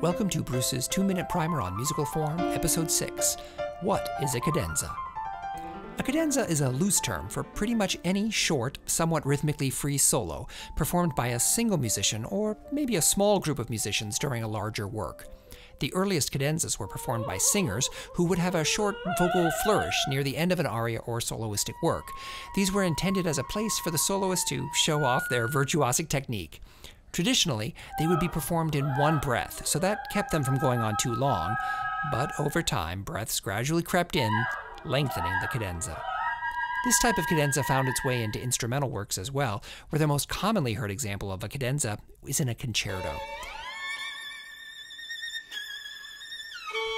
Welcome to Bruce's two minute primer on musical form, Episode 6 What is a cadenza? A cadenza is a loose term for pretty much any short, somewhat rhythmically free solo performed by a single musician or maybe a small group of musicians during a larger work. The earliest cadenzas were performed by singers who would have a short vocal flourish near the end of an aria or soloistic work. These were intended as a place for the soloist to show off their virtuosic technique. Traditionally, they would be performed in one breath, so that kept them from going on too long, but over time, breaths gradually crept in, lengthening the cadenza. This type of cadenza found its way into instrumental works as well, where the most commonly heard example of a cadenza is in a concerto.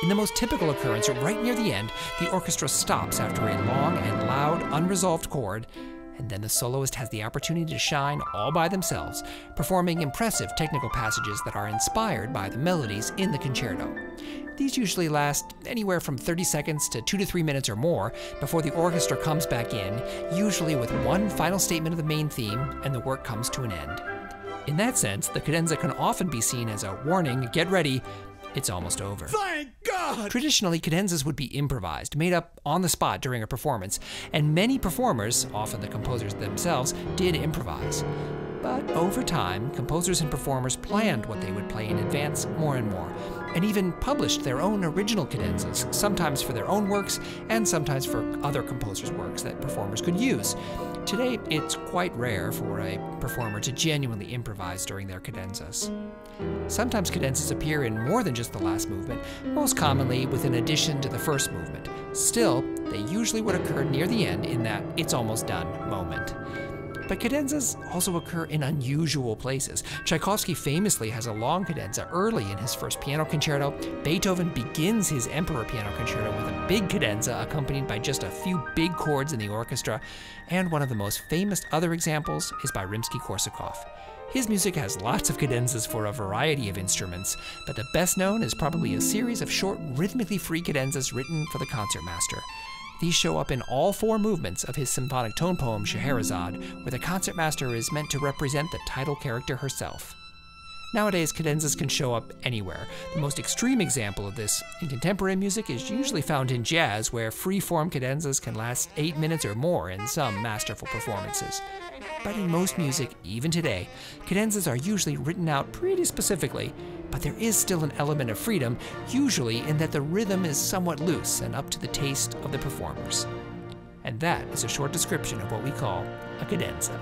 In the most typical occurrence, right near the end, the orchestra stops after a long and loud, unresolved chord and then the soloist has the opportunity to shine all by themselves, performing impressive technical passages that are inspired by the melodies in the concerto. These usually last anywhere from 30 seconds to 2 to 3 minutes or more before the orchestra comes back in, usually with one final statement of the main theme, and the work comes to an end. In that sense, the cadenza can often be seen as a warning get ready, it's almost over. Thank God! Traditionally, cadenzas would be improvised, made up on the spot during a performance, and many performers, often the composers themselves, did improvise. But over time, composers and performers planned what they would play in advance more and more, and even published their own original cadenzas, sometimes for their own works and sometimes for other composers' works that performers could use. Today, it's quite rare for a performer to genuinely improvise during their cadenzas. Sometimes cadenzas appear in more than just the last movement, most commonly with an addition to the first movement. Still, they usually would occur near the end in that it's almost done moment. But cadenzas also occur in unusual places. Tchaikovsky famously has a long cadenza early in his first piano concerto. Beethoven begins his Emperor Piano Concerto with a big cadenza accompanied by just a few big chords in the orchestra. And one of the most famous other examples is by Rimsky Korsakov. His music has lots of cadenzas for a variety of instruments, but the best known is probably a series of short, rhythmically free cadenzas written for the concertmaster. These show up in all four movements of his symphonic tone poem Scheherazade, where the concertmaster is meant to represent the title character herself. Nowadays, cadenzas can show up anywhere. The most extreme example of this in contemporary music is usually found in jazz, where free-form cadenzas can last eight minutes or more in some masterful performances. But in most music, even today, cadenzas are usually written out pretty specifically, but there is still an element of freedom, usually in that the rhythm is somewhat loose and up to the taste of the performers. And that is a short description of what we call a cadenza.